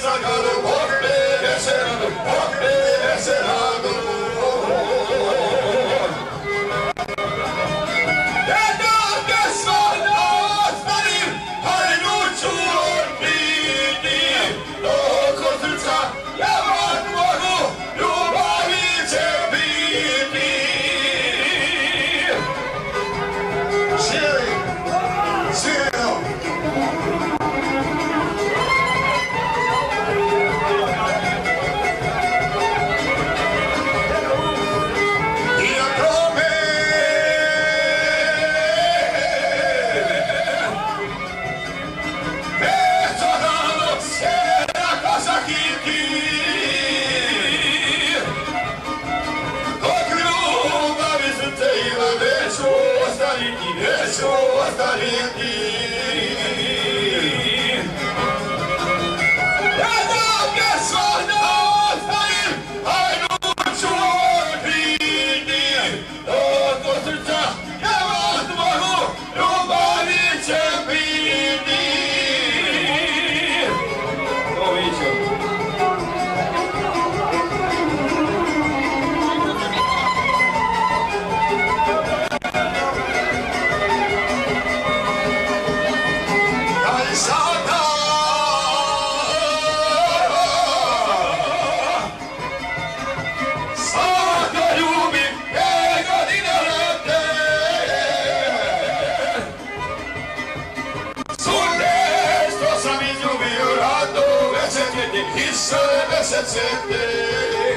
Sakara. И старики, весело старики. His service accepted.